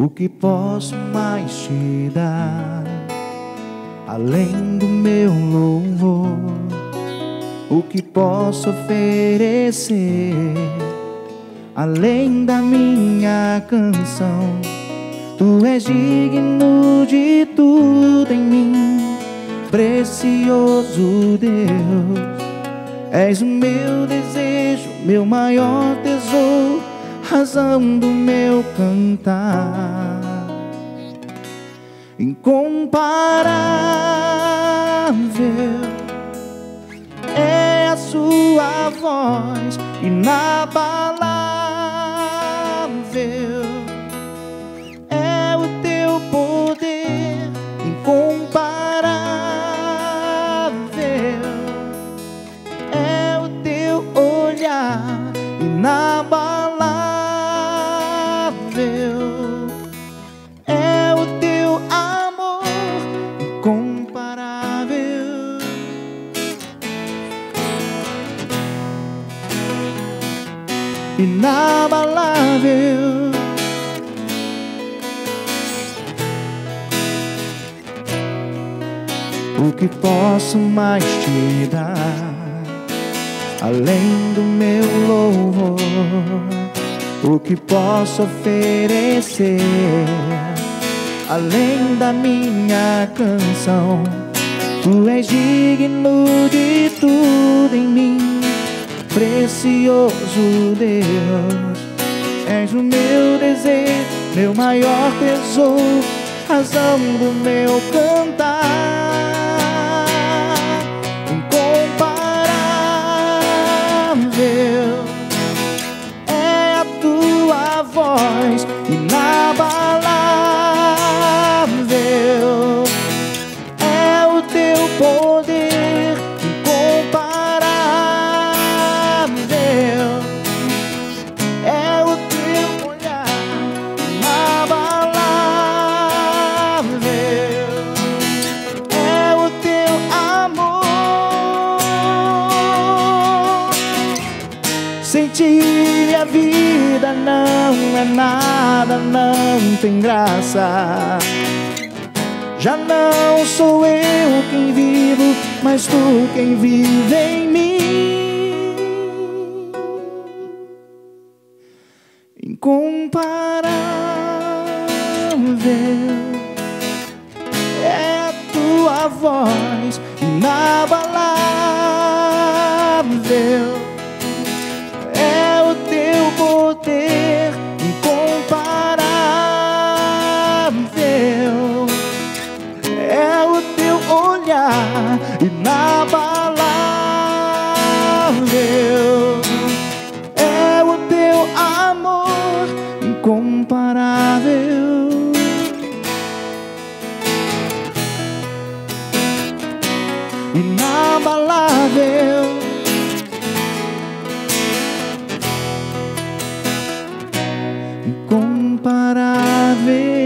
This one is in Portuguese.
O que posso mais te dar, além do meu louvor? O que posso oferecer, além da minha canção? Tu és digno de tudo em mim, precioso Deus. És o meu desejo, meu maior tesouro razão do meu cantar. Incomparável é a sua voz inabalável. Inabalável. O que posso mais te dar, além do meu louvor? O que posso oferecer, além da minha canção? Tu és digno de tudo em mim precioso Deus. És o meu desejo, meu maior tesouro, razão do meu cantar. Vida não é nada, não tem graça. Já não sou eu quem vivo, mas tu quem vive em mim. Incomparável é a tua voz inabalável. É o teu amor incomparável. Inabalável. Incomparável.